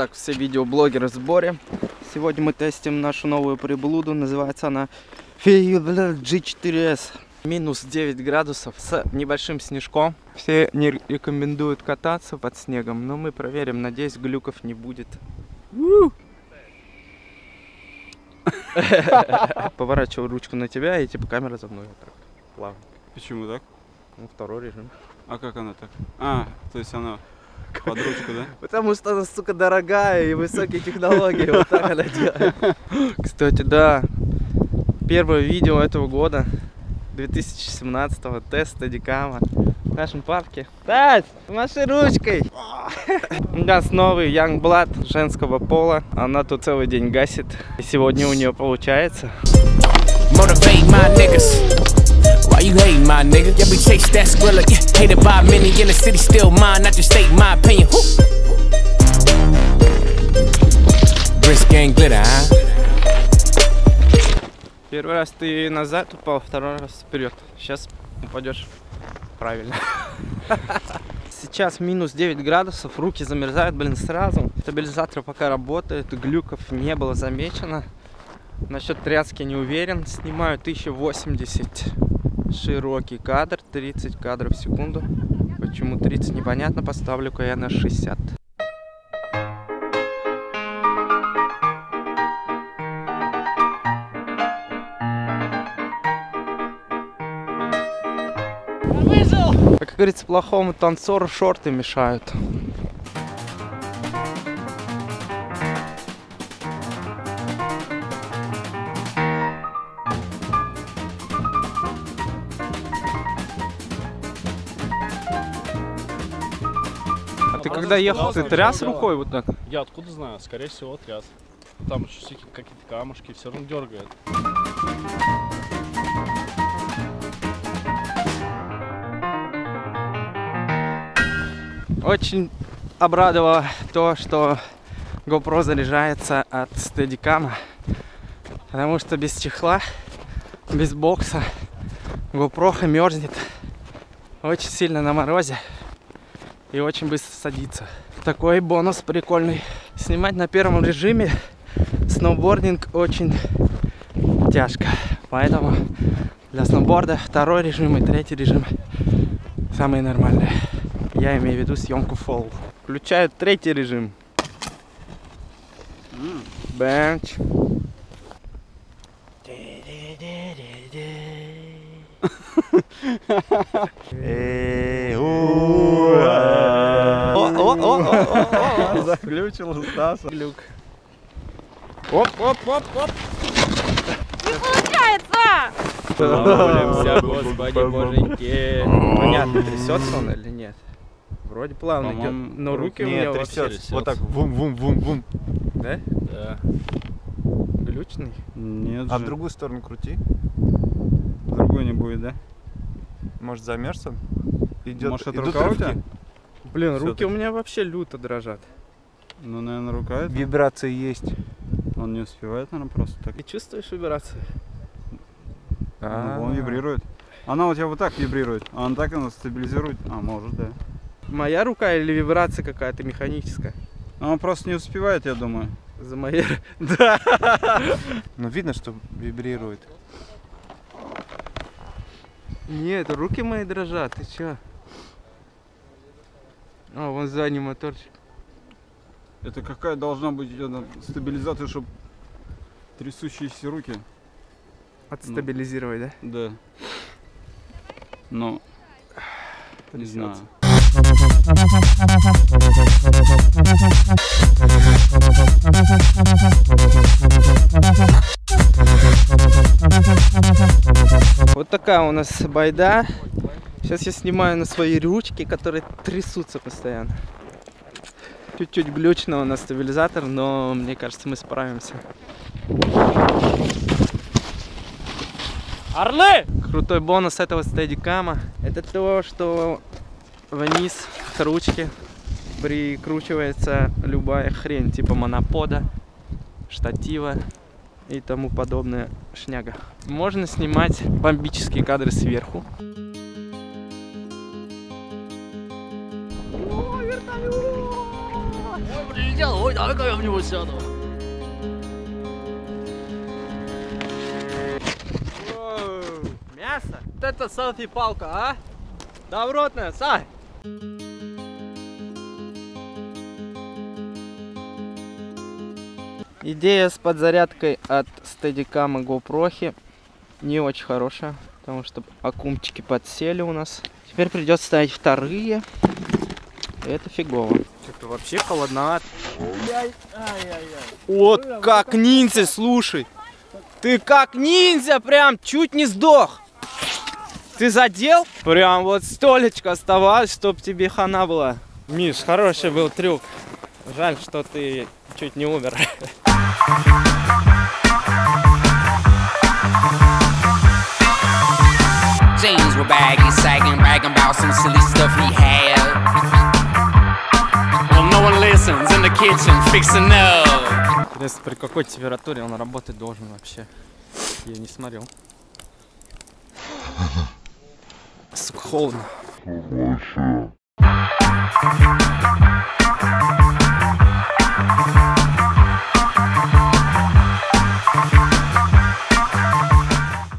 так, все видеоблогеры в сборе. Сегодня мы тестим нашу новую приблуду. Называется она Fable G4S. Минус 9 градусов с небольшим снежком. Все не рекомендуют кататься под снегом, но мы проверим. Надеюсь, глюков не будет. Поворачиваю ручку на тебя и типа камера за мной. Так, плавно. Почему так? Ну, второй режим. А как она так? А, то есть она под ручку, да? Потому что она, сука, дорогая и высокие технологии. Вот так она делает. Кстати, да. Первое видео этого года. 2017 тест Стадикама в нашем парке. Тать, маши ручкой! У нас новый Youngblood женского пола. Она тут целый день гасит. И сегодня у нее получается. Motivate my niggas. Why you hating my nigga? Yeah, we chase that skrilla. Yeah, hated by many in the city, still mine. Not just state my opinion. Woo. Brisk gang glitter, huh? Первый раз ты назад упал, второй раз вперед. Сейчас упадешь правильно. Сейчас минус 9 градусов, руки замерзают, блин, сразу. Стабилизатор пока работает, глюков не было замечено. Насчет тряски не уверен. Снимаю 1080 широкий кадр, 30 кадров в секунду. Почему 30, непонятно. Поставлю-ка я на 60. Как говорится, плохому танцору шорты мешают. А ты когда ехал, ты тряс рукой вот так? Я откуда знаю? Скорее всего, тряс. Там еще всякие какие-то камушки, все равно дергает. Очень обрадовало то, что GoPro заряжается от Steadicam, потому что без чехла, без бокса GoPro мерзнет очень сильно на морозе и очень быстро садится. Такой бонус прикольный. Снимать на первом режиме сноубординг очень тяжко, поэтому для сноуборда второй режим и третий режим самые нормальные. Я имею в виду съемку фолл. Включаю третий режим. Бенч. Заглючил Стаса. Глюк. Оп, оп, оп, оп. Молимся, Господи Боженьки. Понятно, трясется он или нет? Вроде плавно идет, но руки у меня трясется. Вот так, вум-вум-вум-вум. да? Да. Глючный. Нет А в другую сторону крути. Другой не будет, да? Может замерз он? Идет, Может, это рука у тебя? Блин, руки у меня вообще люто дрожат. Ну, наверное, рука это. Вибрации есть. Он не успевает, наверное, просто так. Ты чувствуешь вибрацию? Ну, он вибрирует. Она у тебя вот так вибрирует, а он так она стабилизирует. А, может, да. Моя рука или вибрация какая-то механическая? Но он просто не успевает, я думаю. За моей... Да. Ну видно, что вибрирует. Нет, руки мои дрожат, ты чё? А, вон задний моторчик. Это какая должна быть э, стабилизация, чтобы трясущиеся руки? Отстабилизировать, да? Да. Но, не знаю. Вот такая у нас байда. Сейчас я снимаю на свои ручки, которые трясутся постоянно. Чуть-чуть глючно у нас стабилизатор, но мне кажется, мы справимся. Орлы! Крутой бонус этого стедикама это то, что вниз к ручке прикручивается любая хрень, типа монопода, штатива и тому подобное шняга. Можно снимать бомбические кадры сверху. О, вертолет! Я, ой, давай-ка я в него сяду. Мясо? Вот это селфи-палка, а? Добротная, Сай! Идея с подзарядкой от стадикама GoPro не очень хорошая, потому что аккумчики подсели у нас. Теперь придется ставить вторые. Это фигово. Что-то вообще холодновато. Вот как ниндзя, слушай. Ты как ниндзя прям чуть не сдох. Ты задел? Прям вот столечко оставалось, чтоб тебе хана была. Миш, хороший был трюк. Жаль, что ты чуть не умер. Jeans were baggy, sagging, bragging about some silly stuff he had. Listens in the kitchen, fixing up. Интересно, при какой температуре он работать должен вообще? Я не смотрел. Сука, холодно.